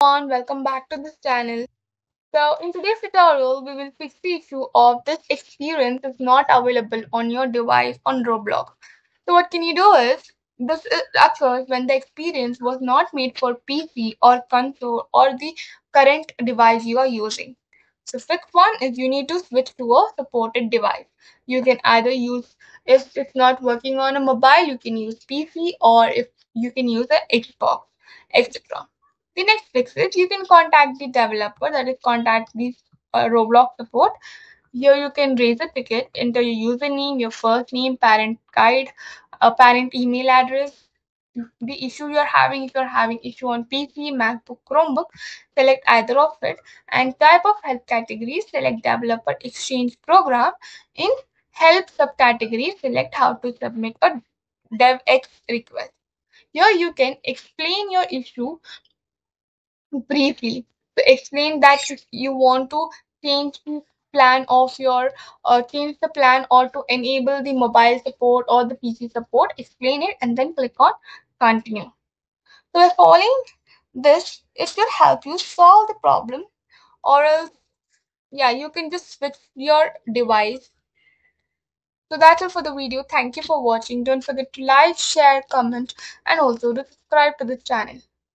everyone, welcome back to this channel. So in today's tutorial, we will fix the issue of this experience is not available on your device on Roblox. So what can you do is, this occurs when the experience was not made for PC or console or the current device you are using. So fix one is you need to switch to a supported device. You can either use, if it's not working on a mobile, you can use PC or if you can use an Xbox, etc. The next fix is you can contact the developer, that is contact the uh, Roblox support. Here you can raise a ticket, enter your username, your first name, parent guide, a parent email address, the issue you're having if you're having issue on pc macbook chromebook select either of it. And type of help category select developer exchange program. In help subcategory select how to submit a DevEx request. Here you can explain your issue briefly explain that you want to change the plan of your uh, change the plan or to enable the mobile support or the pc support explain it and then click on continue. So by following this. It will help you solve the problem or else yeah you can just switch your device. So that's it for the video. Thank you for watching. Don't forget to like share comment and also to subscribe to the channel